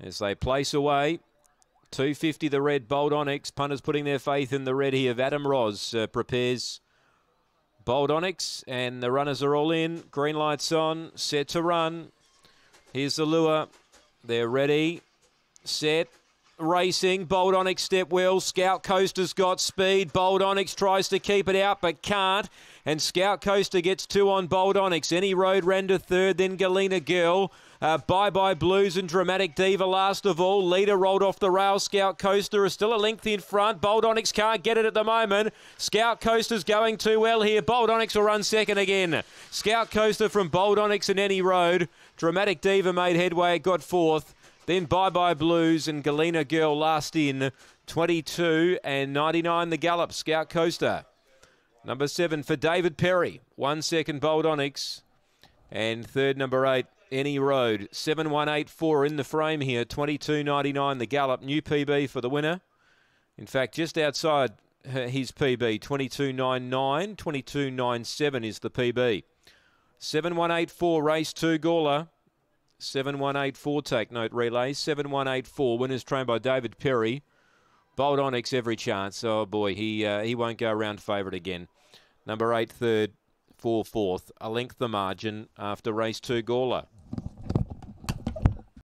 as they place away. 250 the red Bold Onyx. Punters putting their faith in the red here. Adam Roz uh, prepares Bold Onyx and the runners are all in. Green lights on. Set to run. Here's the lure. They're ready. Set. Racing. Bold Onyx step well. Scout Coaster's got speed. Bold Onyx tries to keep it out but can't. And Scout Coaster gets two on Bold Onyx. Any Road ran to third. Then Galena Girl. Uh, bye bye Blues and Dramatic Diva last of all. Leader rolled off the rail. Scout Coaster is still a length in front. Bold Onyx can't get it at the moment. Scout Coaster's going too well here. Bold Onyx will run second again. Scout Coaster from Bold Onyx and Any Road. Dramatic Diva made headway, got fourth. Then Bye Bye Blues and Galena Girl last in 22 and 99 the Gallop. Scout Coaster. Number seven for David Perry. One second Bold Onyx. And third, number eight, any Road. 7184 in the frame here. 22.99 the gallop. New PB for the winner. In fact, just outside his PB. 22.99. 22.97 is the PB. 7184 race two Gawler. 7184 take note relay. 7184 winners trained by David Perry. Bold Onyx every chance. Oh boy, he uh, he won't go around favourite again. Number eight third, four fourth. A length the margin after race two Gawler.